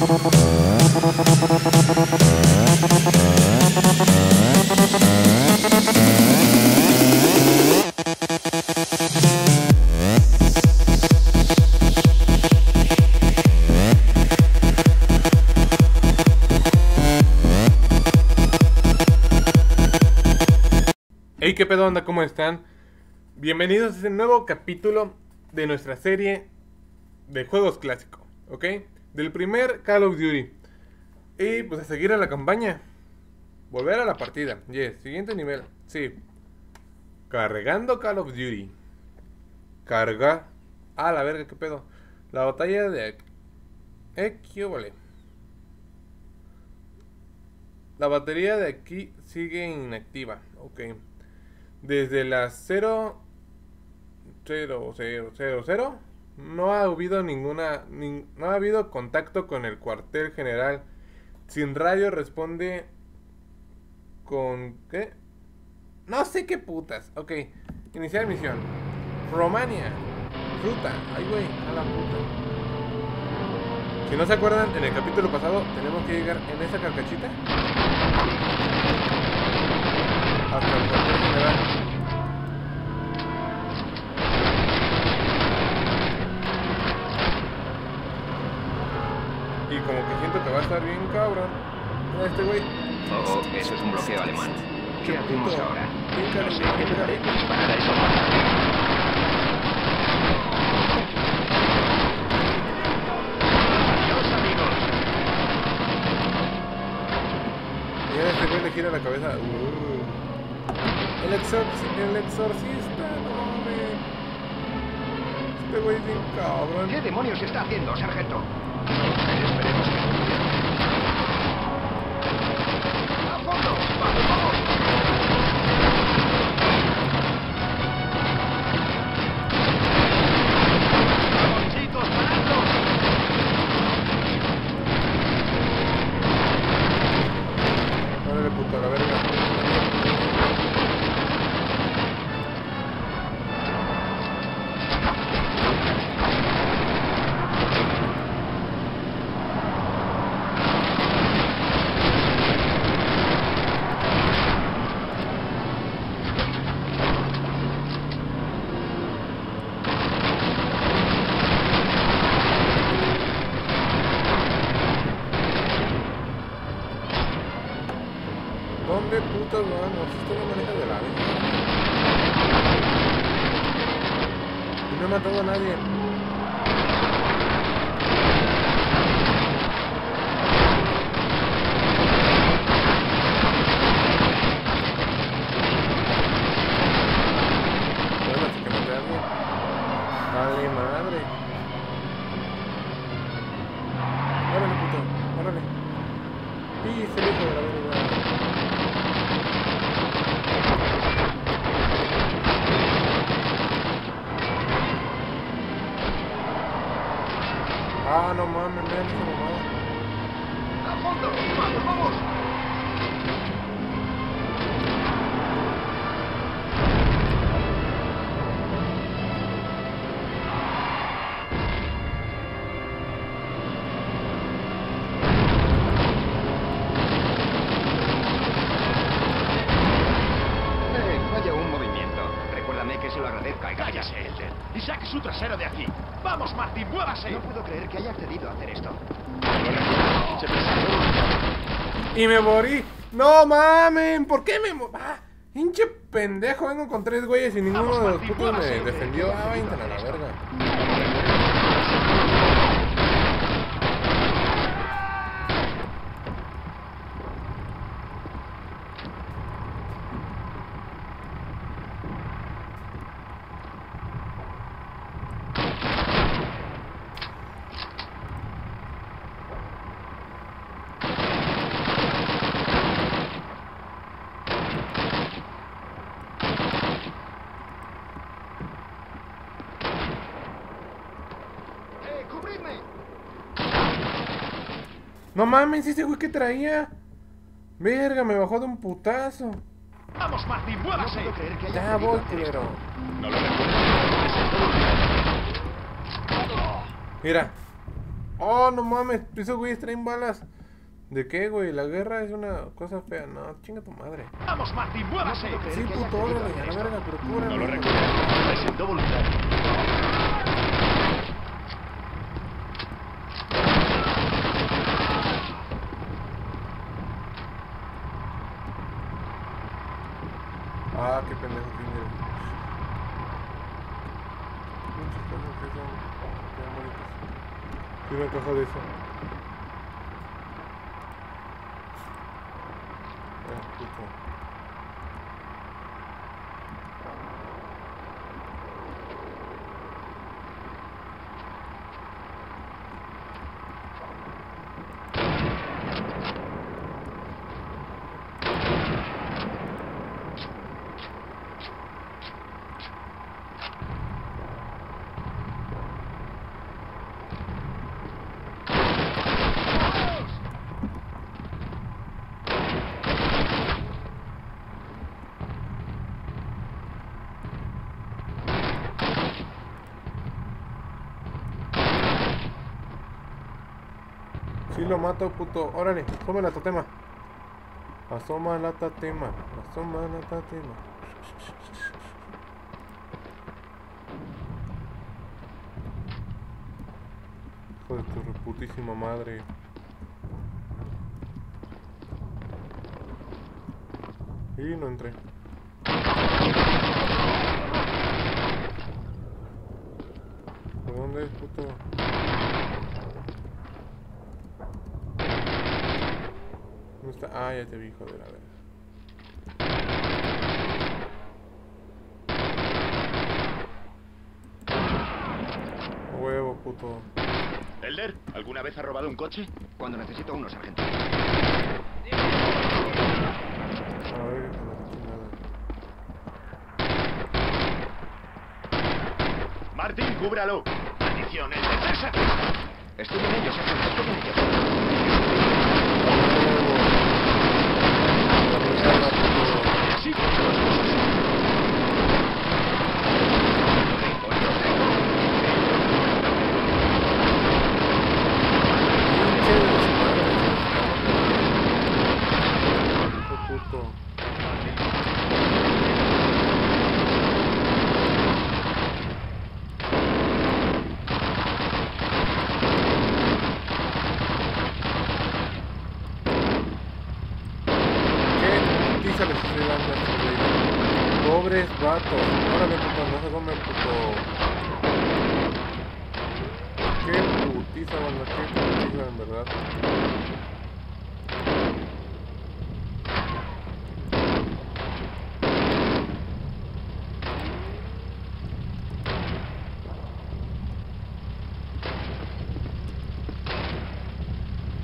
Hey, qué pedo onda, ¿cómo están? Bienvenidos a este nuevo capítulo de nuestra serie de juegos clásicos, ¿ok? Del primer Call of Duty. Y pues a seguir a la campaña. Volver a la partida. Yes, siguiente nivel. Sí. Cargando Call of Duty. Carga. Ah, la verga, qué pedo. La batalla de. Eh, qué vale. La batería de aquí sigue inactiva. Ok. Desde las 0 0 0 0 0 no ha habido ninguna nin- no ha habido contacto con el cuartel general. Sin radio responde con ¿qué? No sé qué putas. Ok, iniciar misión. Romania. Ruta. Ay, güey, a la puta. Si no se acuerdan, en el capítulo pasado tenemos que llegar en esa carcachita hasta el cuartel general. Como que siento que va a estar bien cabrón. Este güey. Oh, oh, eso es un bloqueo alemán. ¿Qué Qué hacemos ahora? Qué No sé, cabrón. tendré que disparar a esos Adiós, amigos. Mira este güey le gira la cabeza. Uh. El, exorci- el exorcista, no mames. Este güey bien cabrón. ¿Qué demonios está haciendo, sargento? Esperemos que. ¿Dónde putas vamos? Esto no maneja de la verga. Y no he matado a nadie. Vale, madre. Órale, puto. Órale. Y se le de la verga. Ah, no mames, vean esa mamada. ¡A fondo! ¡Vamos, vamos! Su trasero de aquí! ¡Vamos, Martin, muévase! No puedo creer que haya accedido a hacer esto. Y me morí. No mames, ¿por qué me morí? Ah, hinche pendejo, vengo con tres güeyes y ninguno de los putos me defendió. Ah, a la verga. ¡Eh, cubridme! No mames, ese güey que traía. Verga, me bajó de un putazo. ¡Vamos, Martin, No muévase! creer que haya Ya voy, culero. No lo recuerdo. Mira. Oh, no mames, esos güeyes traen balas. ¿De qué, güey? La guerra es una cosa fea. No, chinga tu madre. ¡Vamos, Martín, muévase! Sí, puto, órale, a la verga, pero. No lo recuerdo. Presentó voluntario. Ah, qué pendejo, que. Tiene una caja de eso. Ah, puto. Sí lo mato, puto. Órale, asoma la tatema. Asoma la tatema. Asoma la tatema. Hijo de tu reputísima madre. Y no entré. ¿Por dónde es, puto? ¿Dónde está? Ah, ya te vi, hijo de la verga. Huevo, puto. Elder, ¿alguna vez ha robado un coche? Cuando necesito uno, sargento. A ver. Martín, cúbralo. Maldición, el defensa. Estoy en ello, sargento. Estoy en ello. Sí, pues, los cosas. ¿Qué pizza les estoy dando a estos güeyes? Pobres vatos. Órale, puto, no se come, puto. Qué putiza, banda, qué putiza, en verdad.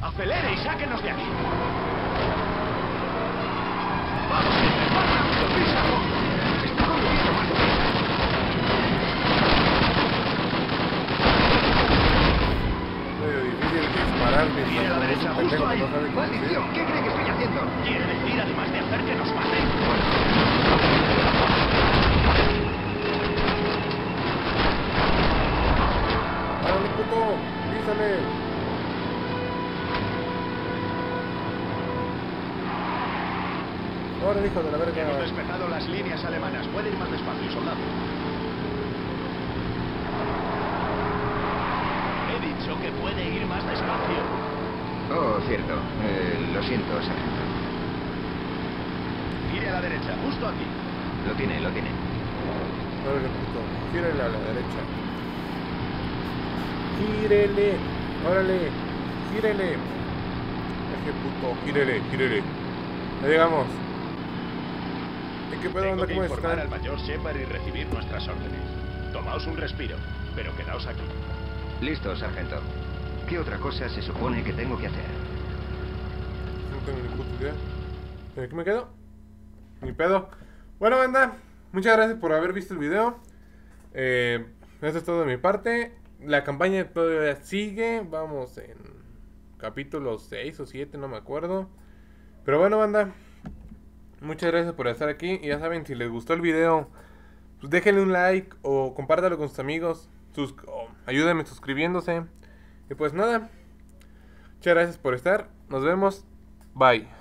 Acelere y sáquenos de aquí. Vamos, Elder, más rápido, prisa. Está conduciendo mal. Medio disparar mientras a la derecha, pendejo que ahí. no sabe conducir. ¡Maldición! ¿Qué cree que estoy haciendo? Quiere decir, además de hacer que nos maten. ¡Árale, puto! ¡Písale! ¡Órale, hijo de la Hemos verga! despejado las líneas alemanas. Puede ir más despacio, soldado. He dicho que puede ir más despacio. Oh, cierto. Eh, lo siento, sargento. Gire a la derecha, justo aquí. Lo tiene, lo tiene. ¡Órale, puto! ¡Gírele a la derecha! ¡Gírele! ¡Órale! ¡Gírele! Eje puto, gírele, gírele. Ya llegamos. ¿Y qué pedo Tengo onda? que ¿Cómo informar al mayor Shepard y recibir nuestras órdenes. Tomaos un respiro, pero quedaos aquí. Listo, sargento. ¿Qué otra cosa se supone que tengo que hacer? No tengo ni puta idea. ¿En qué me quedo? Ni pedo. Bueno, banda, muchas gracias por haber visto el video. Eh, eso es todo de mi parte. La campaña todavía sigue. Vamos en capítulo 6 o 7, no me acuerdo. Pero bueno, banda. Muchas gracias por estar aquí. Y ya saben, si les gustó el video, pues déjenle un like o compártalo con sus amigos. Sus ayúdenme suscribiéndose. Y pues nada. Muchas gracias por estar. Nos vemos. Bye.